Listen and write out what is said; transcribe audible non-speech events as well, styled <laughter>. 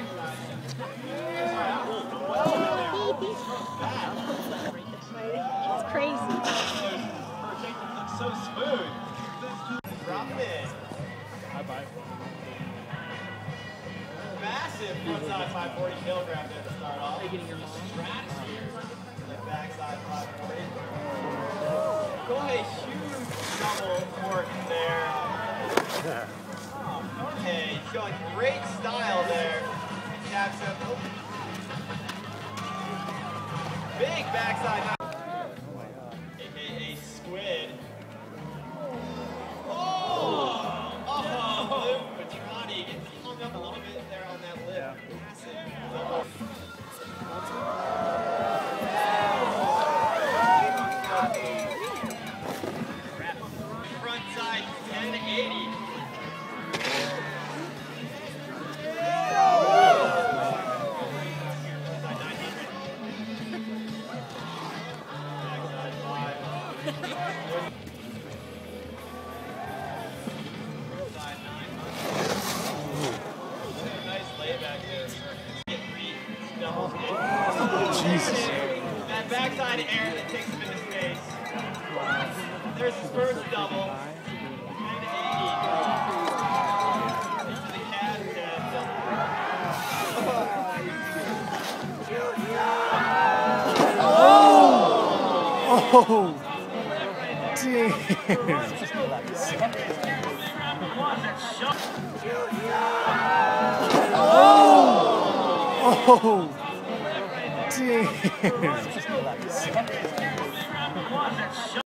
It's crazy. so smooth. Massive frontside 540 kilogram there to start off. Are you getting your stratosphere. The backside 540. Go ahead, huge double cork there. Oh, showing great style there. Big backside. Jesus. That backside air that takes him into space. There's his first double. 980. Into the. <laughs> Oh! Oh! Damn!